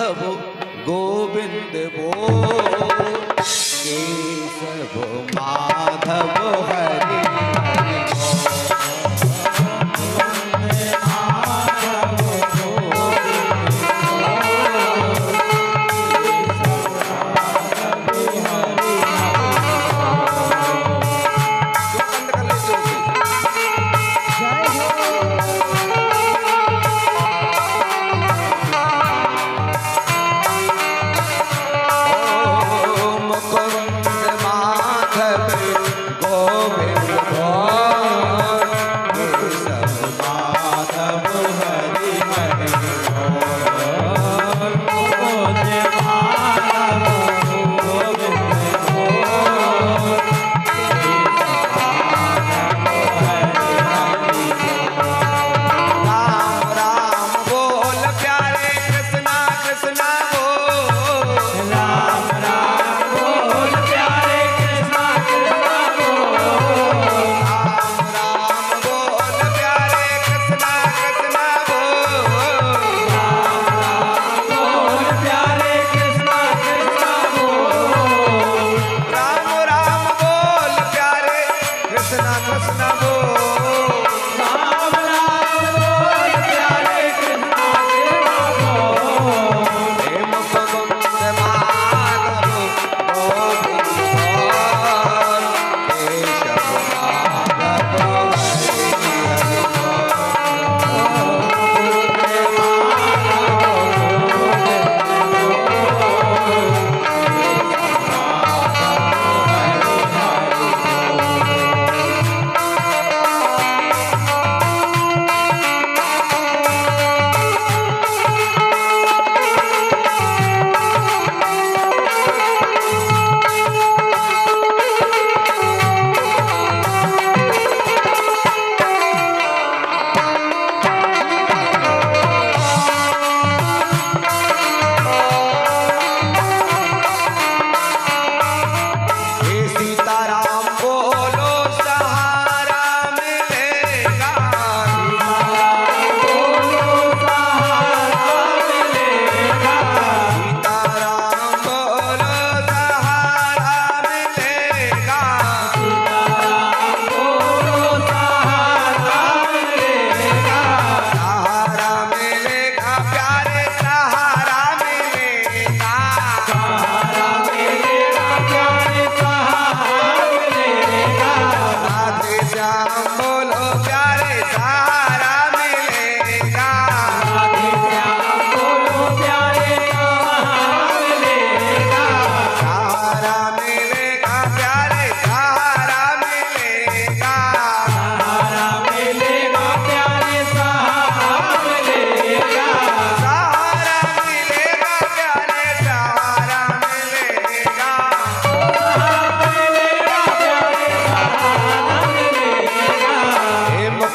माधव गोविंद बोल केशव माधव है। Ram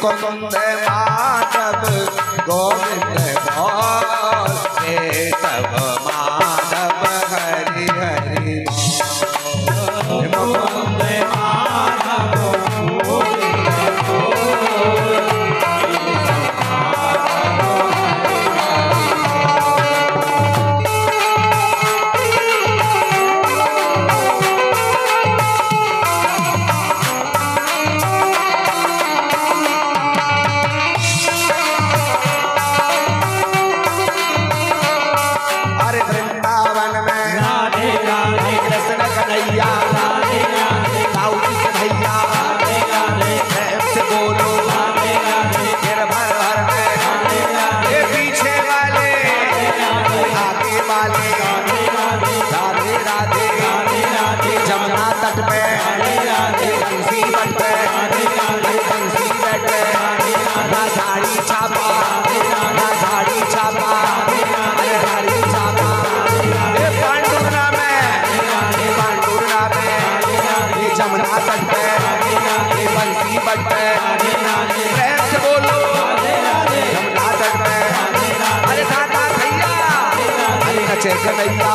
मुकुंद माधव गोविंद भोले तब माधव हरि हरि Jamaica.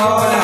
Hola.